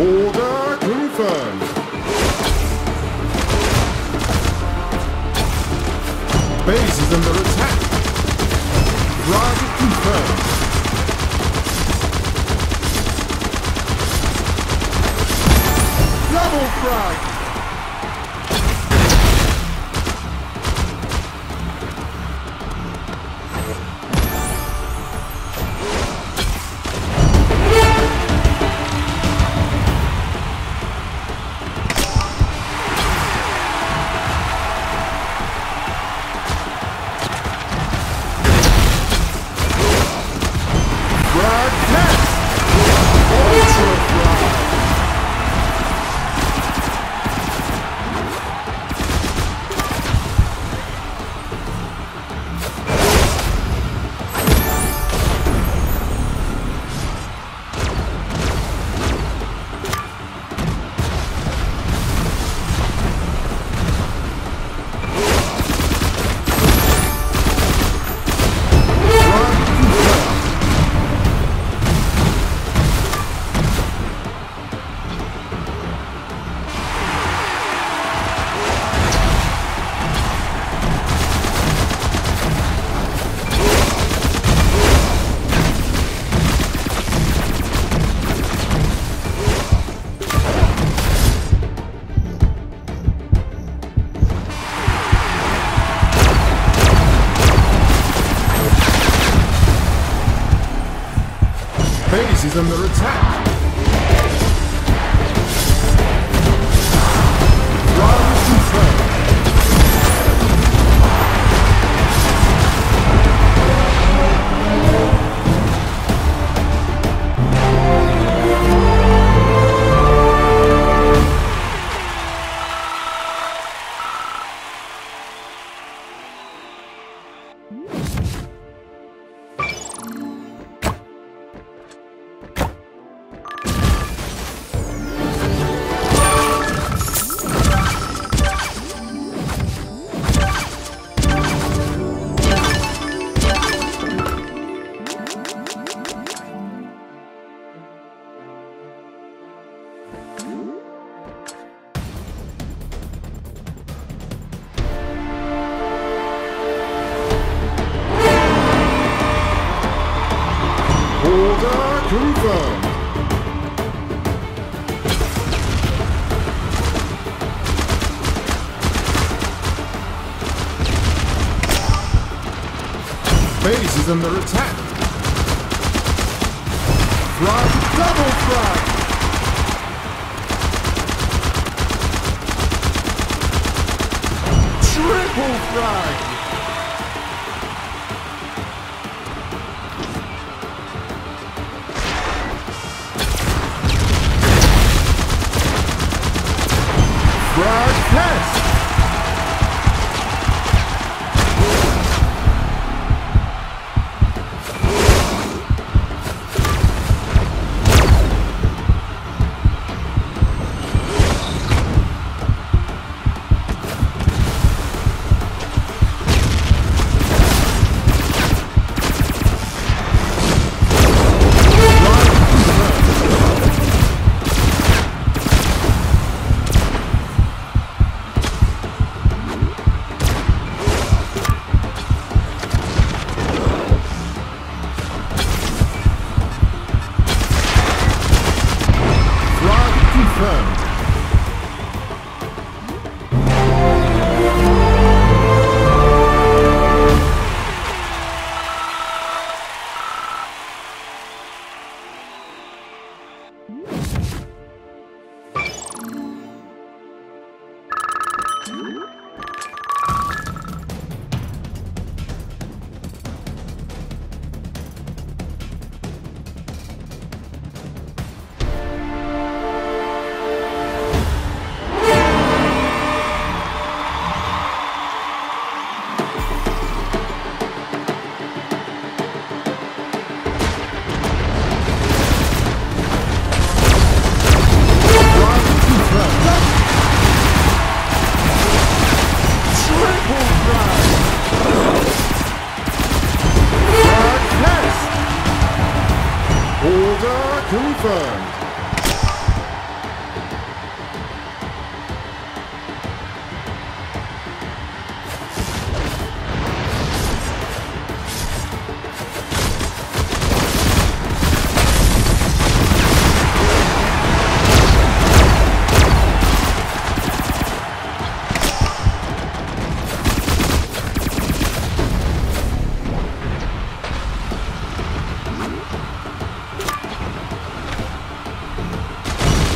Order confirmed. Base is under attack. Target confirmed. Double frag! Order confirmed. Base is under attack. Frag, double frag. Triple frag.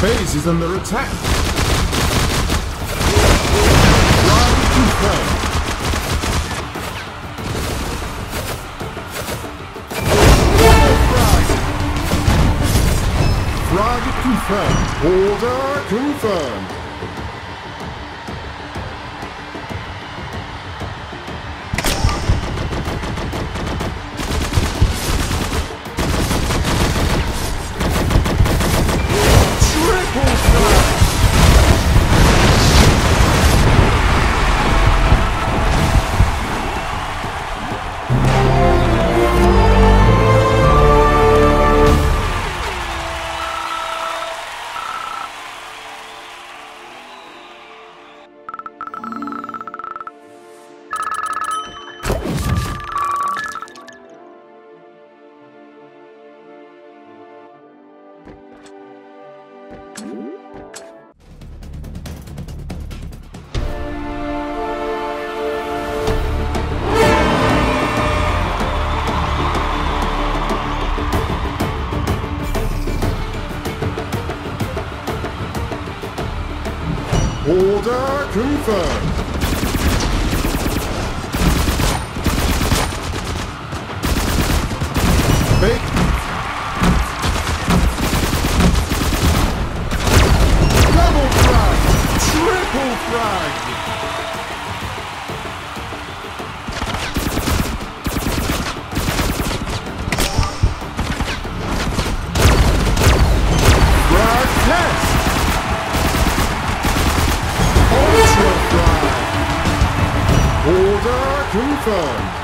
Base is under attack. Confirmed. Confirmed. Order confirmed. Order confirmed. Confirmed.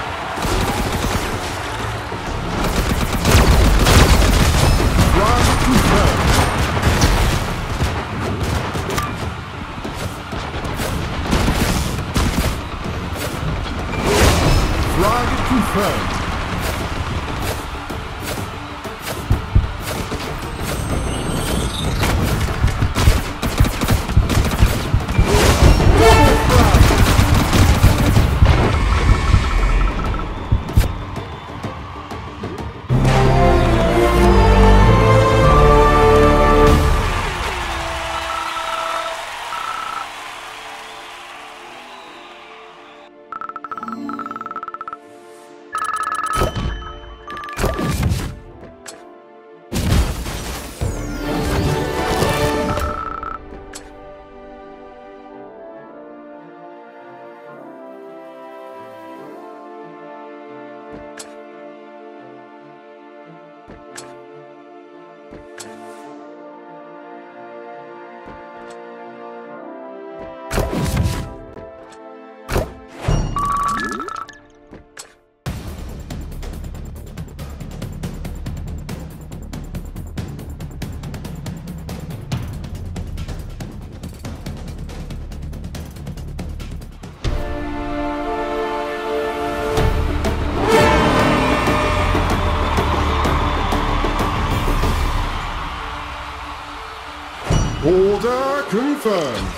Confirmed.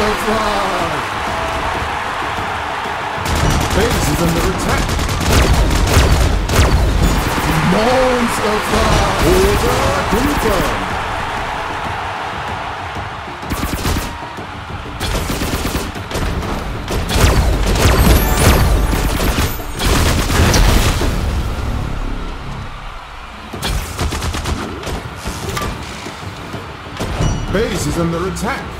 the flag! Base is under attack! Monster frag! Order confirmed! base is under attack.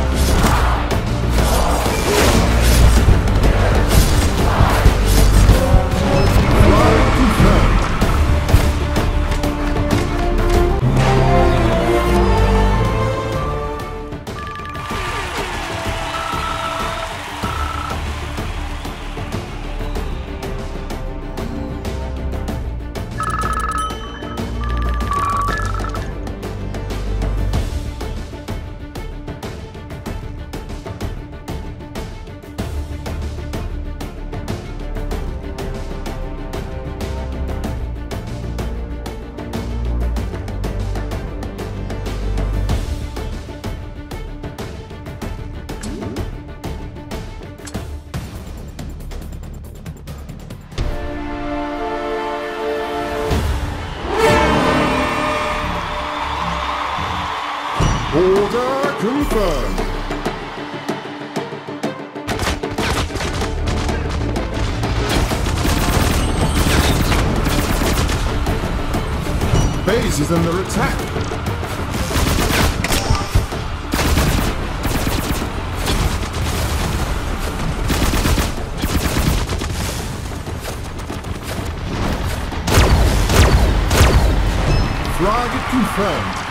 Confirmed. Base is under attack. Flag confirmed.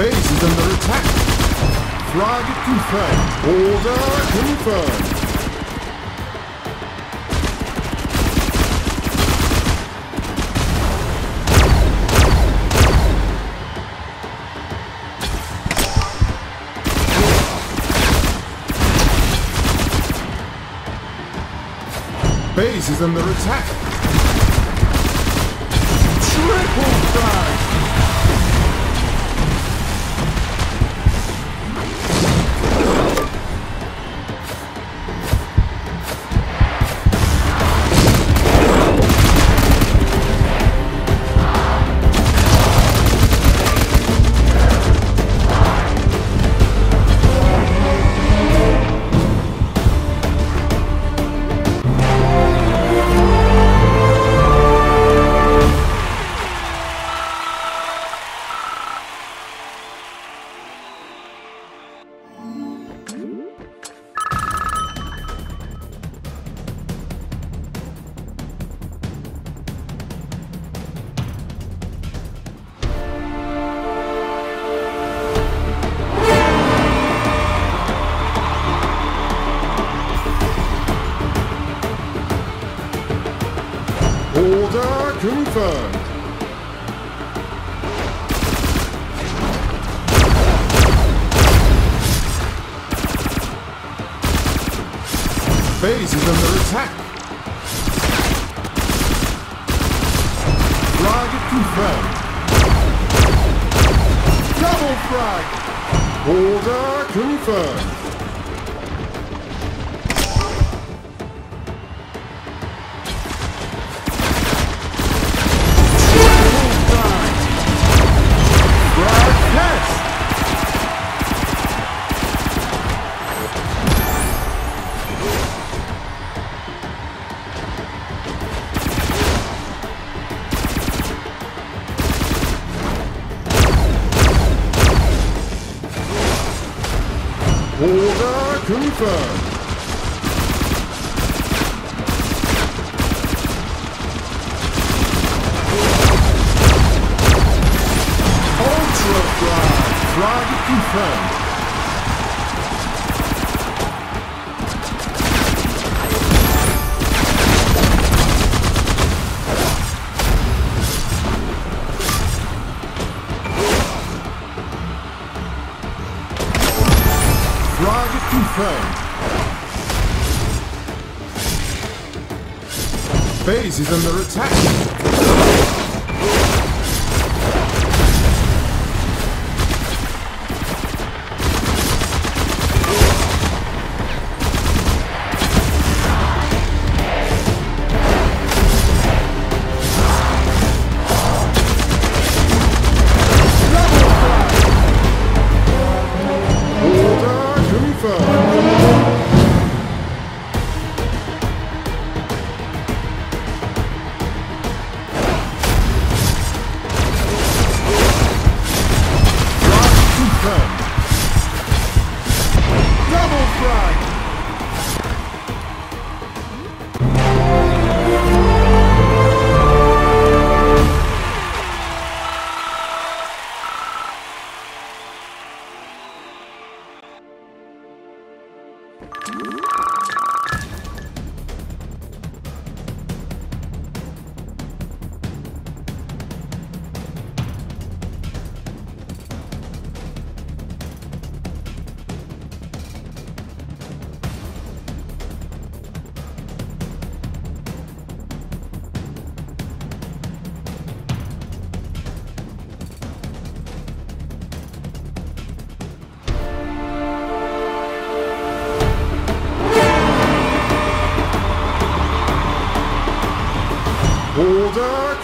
Base is under attack. It confirmed. Order confirmed. Base is under attack. Triple frag. Order confirmed. Base is under attack. Flag confirmed. Double frag. Order confirmed. Confirmed. Base is under attack.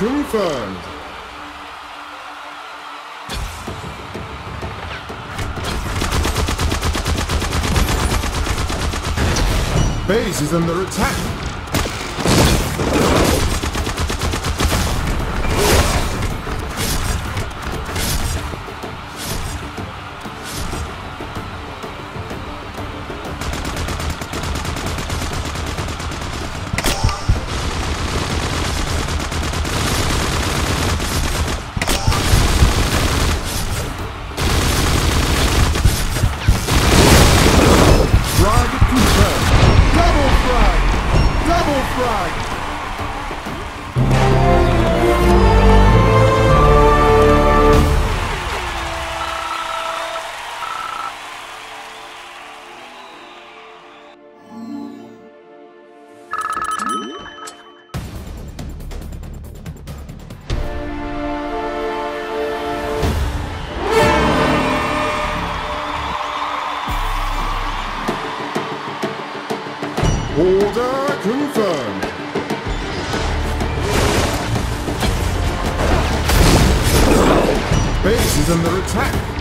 Confirmed. Base is under attack. Is under attack.